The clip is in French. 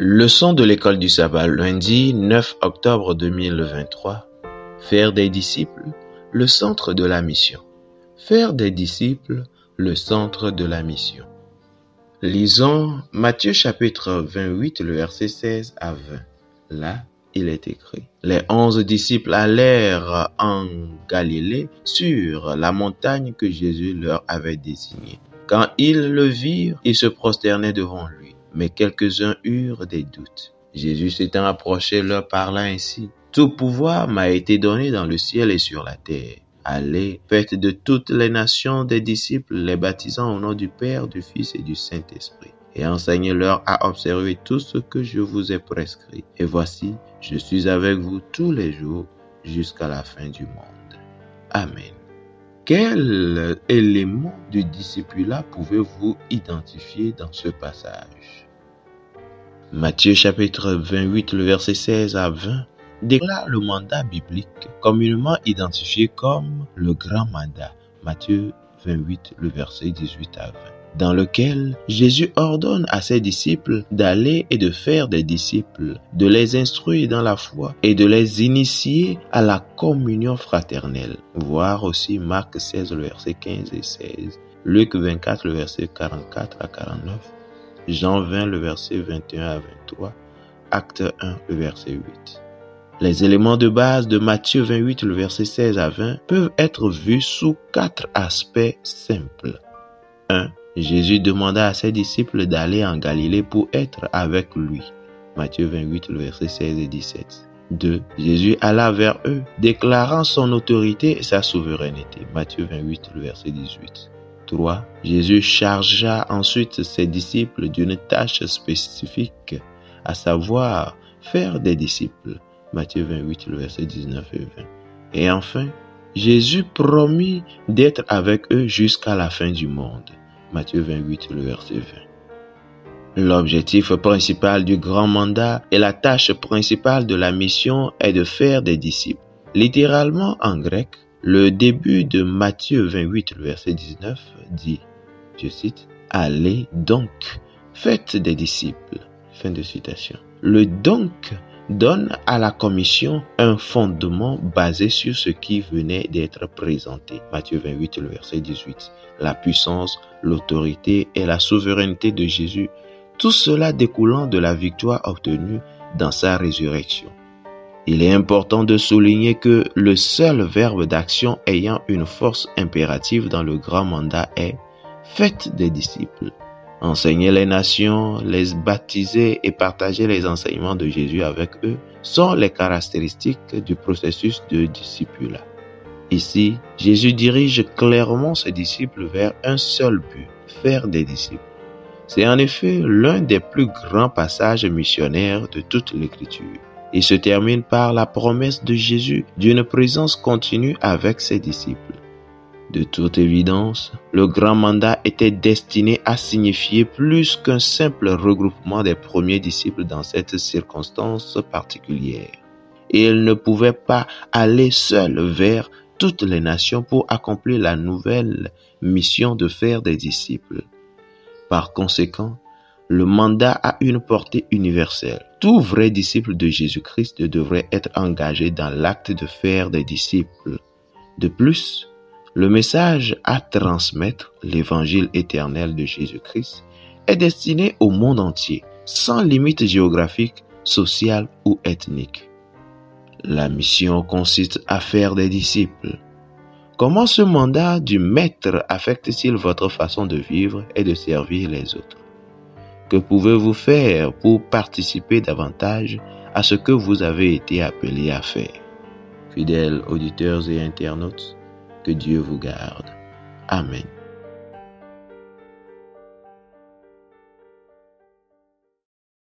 Leçon de l'école du sabbat lundi 9 octobre 2023. Faire des disciples le centre de la mission. Faire des disciples le centre de la mission. Lisons Matthieu chapitre 28, le verset 16 à 20. Là, il est écrit. Les onze disciples allèrent en Galilée sur la montagne que Jésus leur avait désignée. Quand ils le virent, ils se prosternaient devant lui mais quelques-uns eurent des doutes. Jésus s'étant approché leur parla ainsi. Tout pouvoir m'a été donné dans le ciel et sur la terre. Allez, faites de toutes les nations des disciples, les baptisant au nom du Père, du Fils et du Saint-Esprit, et enseignez-leur à observer tout ce que je vous ai prescrit. Et voici, je suis avec vous tous les jours jusqu'à la fin du monde. Amen. Quel élément du discipulat pouvez-vous identifier dans ce passage? Matthieu chapitre 28, le verset 16 à 20 déclare le mandat biblique communément identifié comme le grand mandat. Matthieu 28, le verset 18 à 20 dans lequel Jésus ordonne à ses disciples d'aller et de faire des disciples, de les instruire dans la foi et de les initier à la communion fraternelle. Voir aussi Marc 16, le verset 15 et 16, Luc 24, le verset 44 à 49, Jean 20, le verset 21 à 23, Acte 1, le verset 8. Les éléments de base de Matthieu 28, le verset 16 à 20 peuvent être vus sous quatre aspects simples. 1. Jésus demanda à ses disciples d'aller en Galilée pour être avec lui. Matthieu 28, le verset 16 et 17. 2. Jésus alla vers eux, déclarant son autorité et sa souveraineté. Matthieu 28, le verset 18. 3. Jésus chargea ensuite ses disciples d'une tâche spécifique, à savoir faire des disciples. Matthieu 28, le verset 19 et 20. Et enfin, Jésus promit d'être avec eux jusqu'à la fin du monde. Matthieu 28, le verset 20. L'objectif principal du grand mandat et la tâche principale de la mission est de faire des disciples. Littéralement en grec, le début de Matthieu 28, le verset 19 dit, je cite, Allez donc, faites des disciples. Fin de citation. Le donc donne à la commission un fondement basé sur ce qui venait d'être présenté. Matthieu 28, le verset 18. La puissance, l'autorité et la souveraineté de Jésus, tout cela découlant de la victoire obtenue dans sa résurrection. Il est important de souligner que le seul verbe d'action ayant une force impérative dans le grand mandat est Faites des disciples. Enseigner les nations, les baptiser et partager les enseignements de Jésus avec eux sont les caractéristiques du processus de discipulat. Ici, Jésus dirige clairement ses disciples vers un seul but, faire des disciples. C'est en effet l'un des plus grands passages missionnaires de toute l'Écriture. Il se termine par la promesse de Jésus d'une présence continue avec ses disciples. De toute évidence, le grand mandat était destiné à signifier plus qu'un simple regroupement des premiers disciples dans cette circonstance particulière. Il ne pouvait pas aller seul vers toutes les nations pour accomplir la nouvelle mission de faire des disciples. Par conséquent, le mandat a une portée universelle. Tout vrai disciple de Jésus-Christ devrait être engagé dans l'acte de faire des disciples. De plus, le message à transmettre, l'évangile éternel de Jésus-Christ, est destiné au monde entier, sans limite géographique, sociale ou ethnique. La mission consiste à faire des disciples. Comment ce mandat du Maître affecte-t-il votre façon de vivre et de servir les autres? Que pouvez-vous faire pour participer davantage à ce que vous avez été appelé à faire? Fidèles auditeurs et internautes, que Dieu vous garde. Amen.